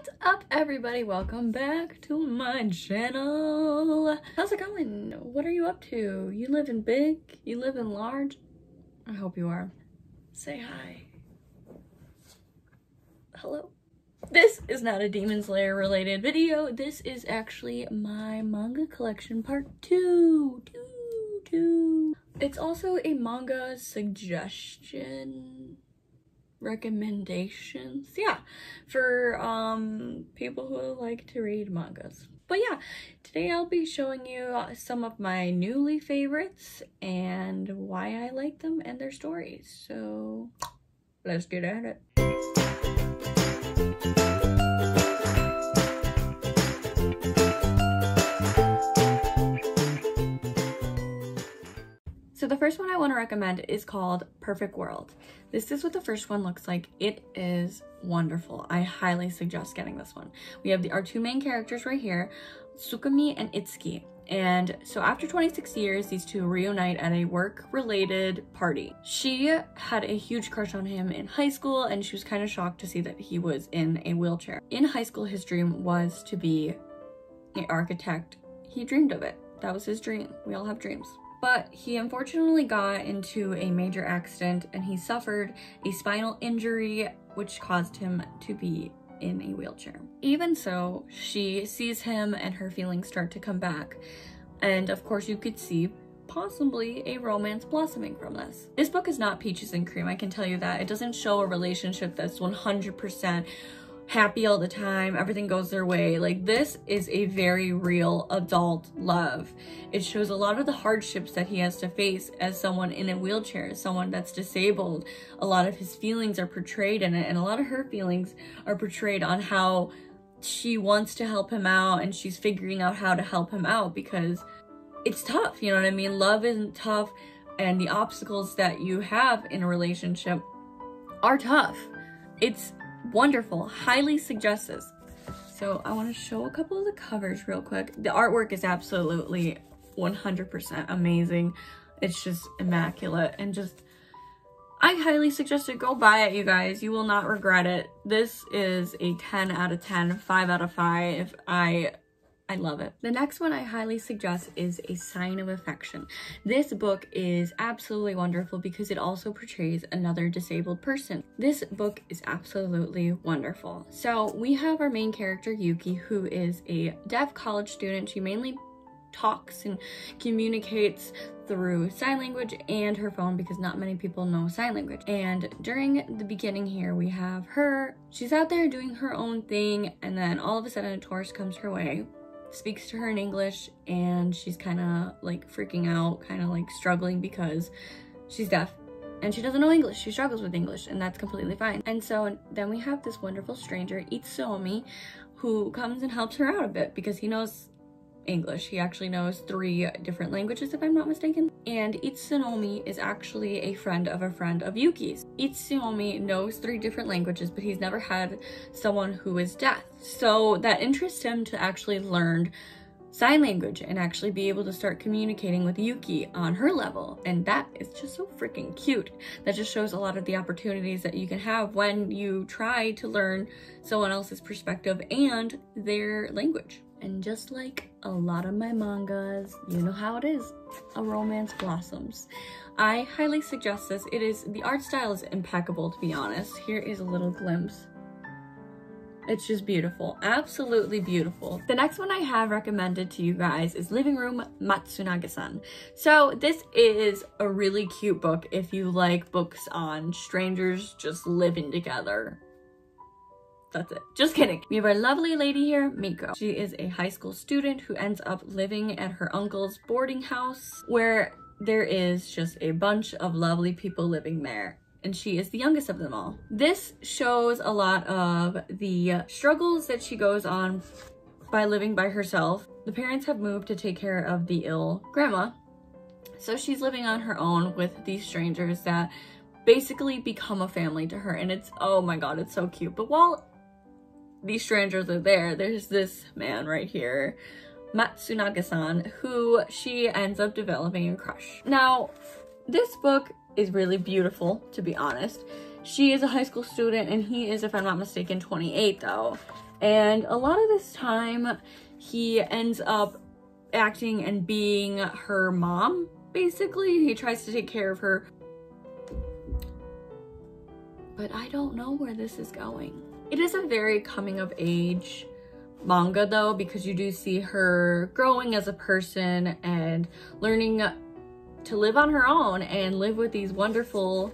What's up everybody? Welcome back to my channel. How's it going? What are you up to? You living big? You living large? I hope you are. Say hi. Hello. This is not a Demon Slayer related video. This is actually my manga collection part two. Two, two. It's also a manga suggestion recommendations. Yeah for um people who like to read mangas. But yeah today i'll be showing you some of my newly favorites and why i like them and their stories. So let's get at it the first one I want to recommend is called Perfect World. This is what the first one looks like. It is wonderful. I highly suggest getting this one. We have the, our two main characters right here, Tsugumi and Itsuki. And so after 26 years, these two reunite at a work-related party. She had a huge crush on him in high school and she was kind of shocked to see that he was in a wheelchair. In high school, his dream was to be an architect. He dreamed of it. That was his dream. We all have dreams but he unfortunately got into a major accident and he suffered a spinal injury which caused him to be in a wheelchair. Even so, she sees him and her feelings start to come back. And of course you could see possibly a romance blossoming from this. This book is not peaches and cream, I can tell you that. It doesn't show a relationship that's 100% happy all the time, everything goes their way. Like this is a very real adult love. It shows a lot of the hardships that he has to face as someone in a wheelchair, someone that's disabled. A lot of his feelings are portrayed in it and a lot of her feelings are portrayed on how she wants to help him out and she's figuring out how to help him out because it's tough, you know what I mean? Love isn't tough and the obstacles that you have in a relationship are tough. It's wonderful. Highly suggest this. So I want to show a couple of the covers real quick. The artwork is absolutely 100% amazing. It's just immaculate and just I highly suggest it. Go buy it, you guys. You will not regret it. This is a 10 out of 10, 5 out of 5. I I love it. The next one I highly suggest is A Sign of Affection. This book is absolutely wonderful because it also portrays another disabled person. This book is absolutely wonderful. So we have our main character Yuki who is a deaf college student. She mainly talks and communicates through sign language and her phone because not many people know sign language. And during the beginning here, we have her, she's out there doing her own thing and then all of a sudden a tourist comes her way speaks to her in English and she's kind of like freaking out, kind of like struggling because she's deaf and she doesn't know English. She struggles with English and that's completely fine. And so then we have this wonderful stranger, Itsuomi, who comes and helps her out a bit because he knows English. He actually knows three different languages, if I'm not mistaken. And Itsuomi is actually a friend of a friend of Yuki's. Itsuomi knows three different languages, but he's never had someone who is deaf. So that interests him to actually learn sign language and actually be able to start communicating with Yuki on her level. And that is just so freaking cute. That just shows a lot of the opportunities that you can have when you try to learn someone else's perspective and their language. And just like a lot of my mangas, you know how it is, a romance blossoms. I highly suggest this. It is, the art style is impeccable to be honest. Here is a little glimpse. It's just beautiful, absolutely beautiful. The next one I have recommended to you guys is Living Room Matsunaga-san. So this is a really cute book if you like books on strangers just living together that's it. Just kidding. We have our lovely lady here, Miko. She is a high school student who ends up living at her uncle's boarding house where there is just a bunch of lovely people living there and she is the youngest of them all. This shows a lot of the struggles that she goes on by living by herself. The parents have moved to take care of the ill grandma, so she's living on her own with these strangers that basically become a family to her and it's oh my god it's so cute but while these strangers are there, there's this man right here, Matsunaga-san, who she ends up developing a crush. Now, this book is really beautiful, to be honest. She is a high school student and he is, if I'm not mistaken, 28 though. And a lot of this time, he ends up acting and being her mom, basically. He tries to take care of her. But I don't know where this is going. It is a very coming of age manga though, because you do see her growing as a person and learning to live on her own and live with these wonderful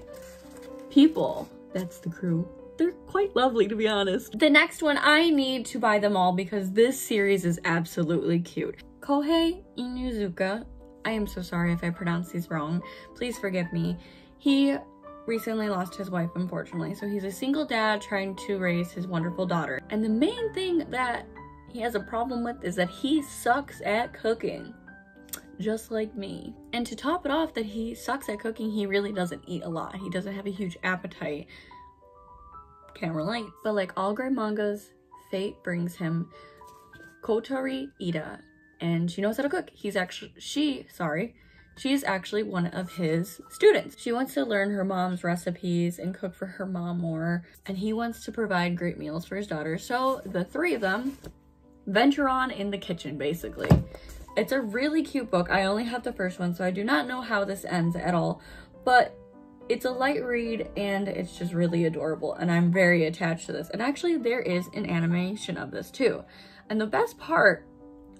people. That's the crew. They're quite lovely, to be honest. The next one, I need to buy them all because this series is absolutely cute. Kohei Inuzuka, I am so sorry if I pronounce these wrong. Please forgive me. He recently lost his wife, unfortunately, so he's a single dad trying to raise his wonderful daughter. And the main thing that he has a problem with is that he sucks at cooking just like me. And to top it off that he sucks at cooking, he really doesn't eat a lot. He doesn't have a huge appetite. Can't relate. But like all great mangas, fate brings him Kotori Ida. And she knows how to cook. He's actually, she, sorry, she's actually one of his students. She wants to learn her mom's recipes and cook for her mom more. And he wants to provide great meals for his daughter. So the three of them venture on in the kitchen, basically. It's a really cute book. I only have the first one, so I do not know how this ends at all. But it's a light read and it's just really adorable and I'm very attached to this. And actually there is an animation of this too. And the best part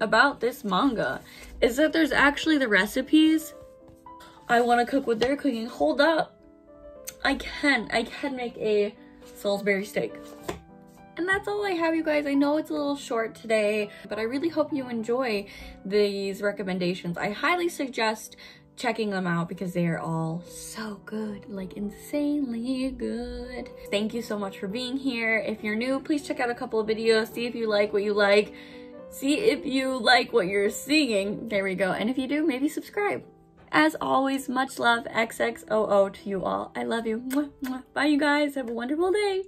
about this manga is that there's actually the recipes. I want to cook what they're cooking. Hold up. I can. I can make a Salisbury steak. And that's all I have, you guys. I know it's a little short today, but I really hope you enjoy these recommendations. I highly suggest checking them out because they are all so good, like insanely good. Thank you so much for being here. If you're new, please check out a couple of videos, see if you like what you like, see if you like what you're seeing. There we go. And if you do, maybe subscribe. As always, much love, XXOO to you all. I love you. Bye, you guys. Have a wonderful day.